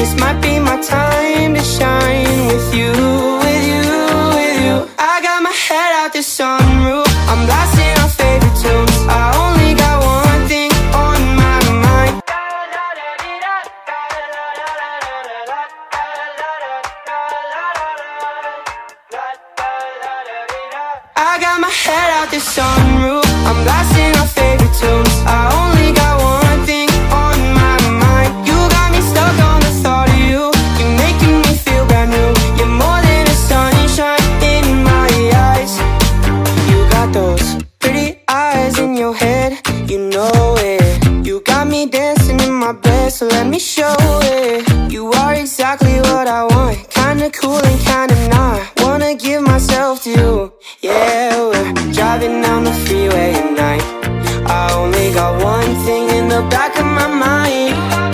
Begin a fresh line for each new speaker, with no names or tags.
this might be my time to shine With you, with you, with you. I got my head out the sunroof. I'm blasting our favorite tunes. I only got one thing on my mind. I got my head out the sun kind of not Wanna give myself to you. Yeah, we're driving down the freeway at night. I only got one thing in the back of my mind.